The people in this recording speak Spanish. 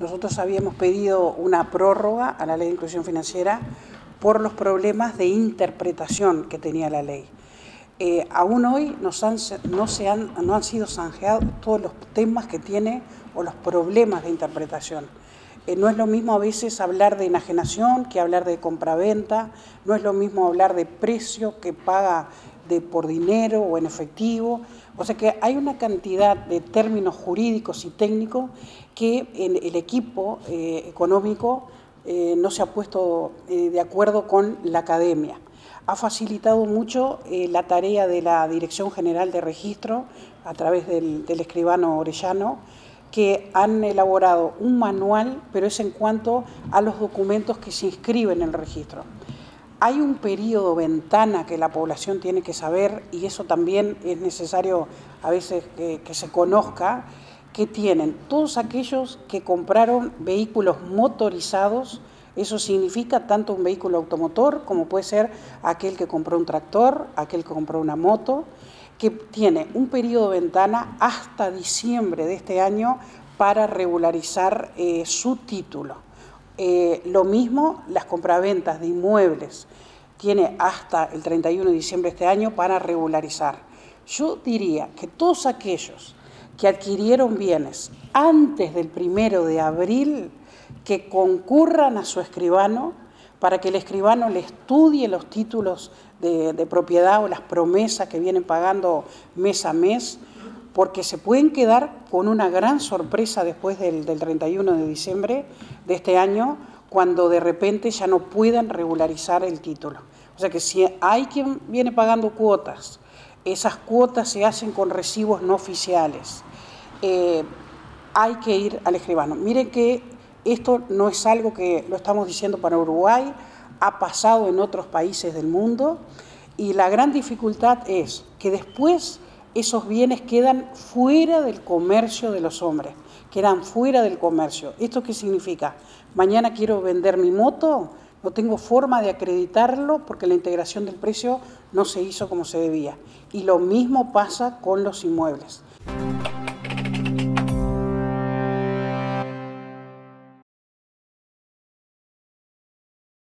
nosotros habíamos pedido una prórroga a la ley de inclusión financiera por los problemas de interpretación que tenía la ley. Eh, aún hoy no, se han, no han sido zanjeados todos los temas que tiene o los problemas de interpretación. Eh, no es lo mismo a veces hablar de enajenación que hablar de compraventa, no es lo mismo hablar de precio que paga de, por dinero o en efectivo. O sea que hay una cantidad de términos jurídicos y técnicos que en el equipo eh, económico eh, no se ha puesto de acuerdo con la academia. Ha facilitado mucho la tarea de la Dirección General de Registro a través del, del escribano Orellano, que han elaborado un manual, pero es en cuanto a los documentos que se inscriben en el registro. Hay un periodo ventana que la población tiene que saber y eso también es necesario a veces que, que se conozca, que tienen todos aquellos que compraron vehículos motorizados, eso significa tanto un vehículo automotor como puede ser aquel que compró un tractor, aquel que compró una moto, que tiene un periodo de ventana hasta diciembre de este año para regularizar eh, su título. Eh, lo mismo las compraventas de inmuebles, tiene hasta el 31 de diciembre de este año para regularizar. Yo diría que todos aquellos que adquirieron bienes antes del primero de abril, que concurran a su escribano para que el escribano le estudie los títulos de, propiedad o las promesas que vienen pagando mes a mes, porque se pueden quedar con una gran sorpresa después del, 31 de diciembre de este año, cuando de repente ya no puedan regularizar el título. O sea que si hay quien viene pagando cuotas, esas cuotas se hacen con recibos no oficiales, eh, hay que ir al escribano. Miren que esto no es algo que lo estamos diciendo para Uruguay, ha pasado en otros países del mundo y la gran dificultad es que después esos bienes quedan fuera del comercio de los hombres, quedan fuera del comercio. ¿Esto qué significa? Mañana quiero vender mi moto, no tengo forma de acreditarlo porque la integración del precio no se hizo como se debía. Y lo mismo pasa con los inmuebles.